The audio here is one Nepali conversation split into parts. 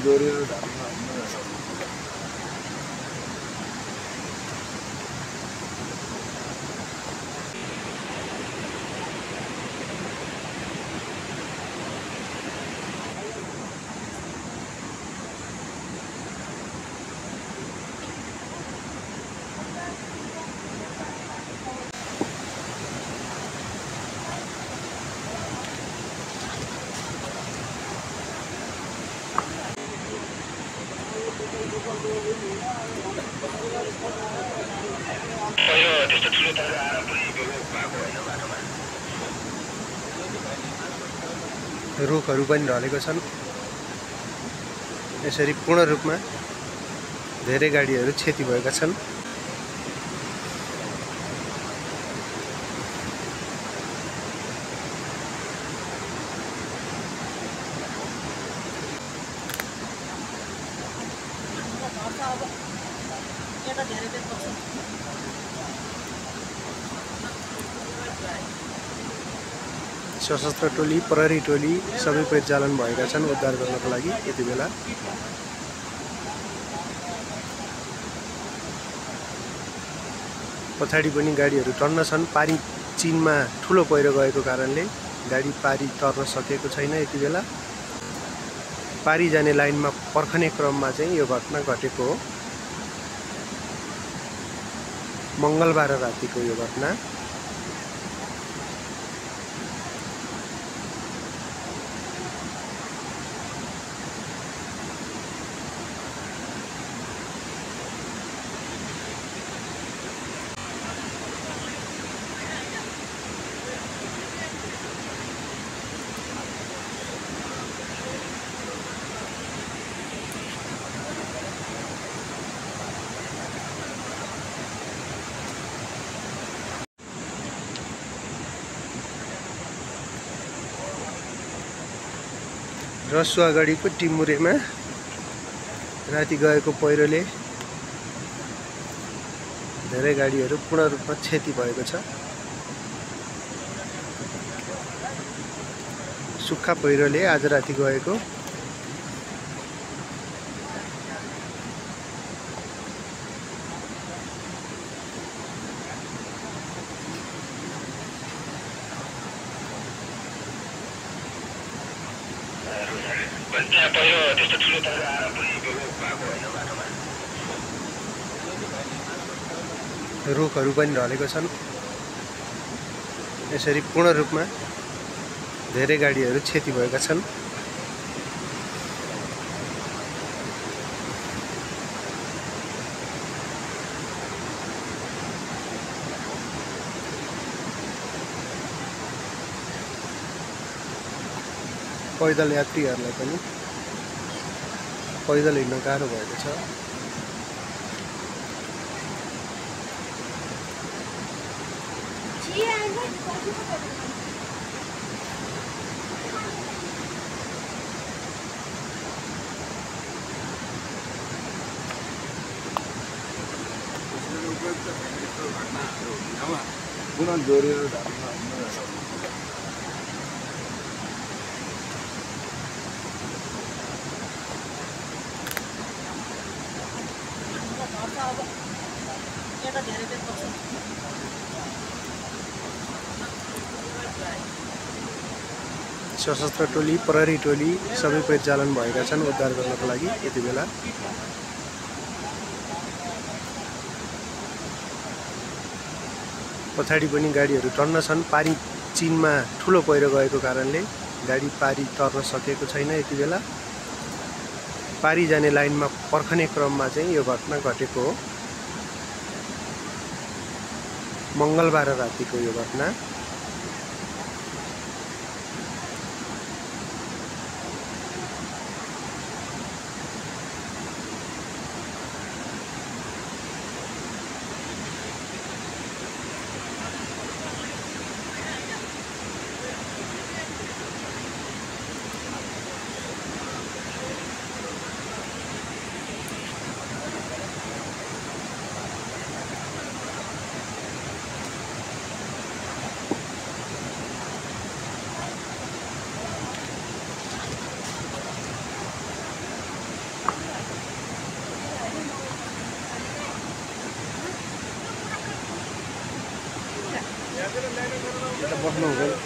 good Dorio त्यस्तो रुखहरू पनि ढलेको छन्। यसरी पूर्ण रूपमा धेरै गाडीहरू क्षति भएका छन्। सशस्त्र टोली प्रहरी टोली सबै परिचालन भएका छन् उद्धार गर्नको लागि यति बेला। पछाडि पनि गाडीहरू टन्न छन्। पारी चिनमा ठुलो पहिरो गएको कारणले गाडी पारी तर्न सकेको छैन यति बेला। पारी जाने लाइनमा पर्खने क्रममा चाहिँ यो घटना घटेको हो। मङ्गलबार रातिको यो घटना। रसुवागढीको टिमुरेमा राति गएको पहिरोले धेरै गाडीहरू पूर्ण रूपमा क्षति भएको छ। सुक्खा पहिरोले आज राति गएको त्यहाँ पहिलो त्यस्तो ठुलो तरका आएर पनि भएको होइन बाटोमा रुखहरू पनि ढलेको छन्। यसरी पूर्ण रूपमा धेरै गाडीहरू क्षति भएका छन्। पैदल यात्रीहरूलाई पनि पैदल हिँड्न गाह्रो भएको छ। पुनः दोहोऱ्यो सशस्त्र टोली प्रहरी टोली सबै परिचालन भएका छन् उद्धार गर्नको लागि यति बेला। पछाडि पनि गाडीहरू टन्न छन्। पारी चिनमा ठुलो पहिरो गएको कारणले गाडी पारी तर्न सकेको छैन यति बेला। पारी जाने लाइनमा पर्खने क्रममा चाहिँ यो घटना घटेको हो। मङ्गलबार रातिको यो घटना। बहुत लोग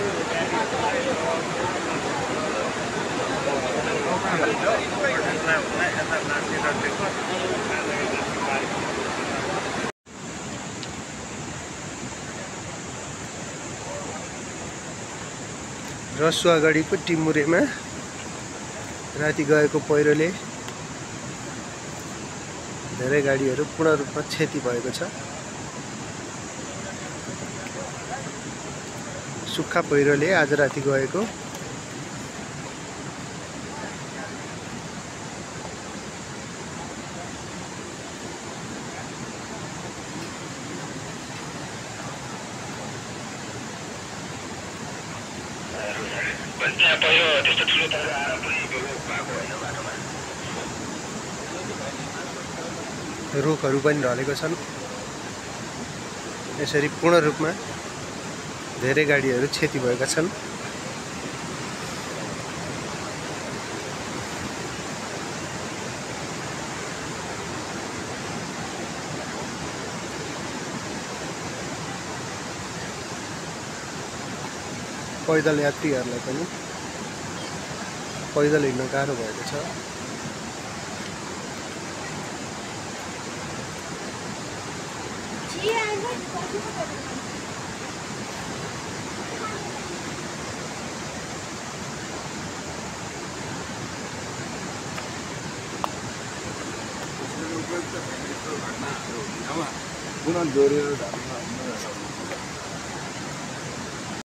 हुन्छ रसुवागढीको टिमुरेमा राति गएको पहिरोले धेरै गाडीहरू पूर्ण रूपमा क्षति भएको छ। सुक्खा पहिरोले आज राति गएको। रुखहरू पनि ढलेको छन्। यसरी पूर्ण रूपमा धेरै गाडीहरू क्षति भएका छन्। पैदल यात्रीहरूलाई पनि पैदल हिँड्न गाह्रो भएको छ। पुनः जोडेर